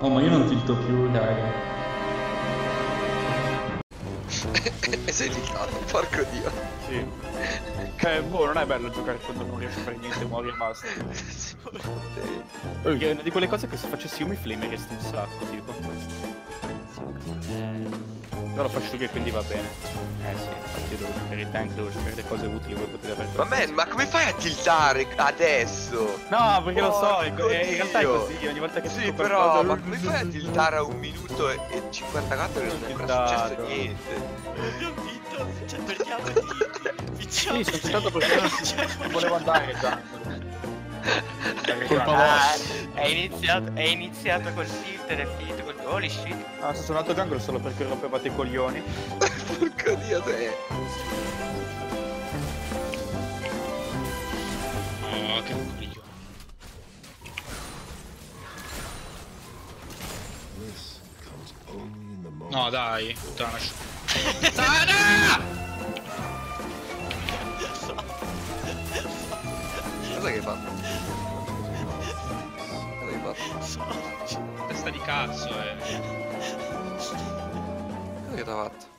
Oh, ma io non tilto più, dai. e sei tiltato, porco dio. Sì. Eh, boh, non è bello giocare quando non riesci a fare niente, muori e basta. Perché è una di quelle cose che se facessi io mi flameresti un sacco, tipo. Però lo faccio che quindi va bene. Eh sì, infatti devo giocare i tank, devo giocare le cose utili, voi potete avere. Ma man, ma come fai a tiltare adesso? No, perché lo so, in, Porco in realtà è così, ogni volta che Sì, però, qualcosa, ma come fai a tiltare a un minuto e, e 54 e non è ancora successo niente? Abbiamo vinto, cioè perdiamo di... Vinciamo. Sì, sono stato perché non, non volevo andare tanto. Colpa Ah, è iniziato, è iniziato col tilt ed è finito col... Holy shit. Ah, sono suonato jungle solo perché rompevate i coglioni. Porco dio te. Oh, che coglione. No, dai, puttana. Cosa che hai fatto? Testa di cazzo, eh. Che ti ha fatto?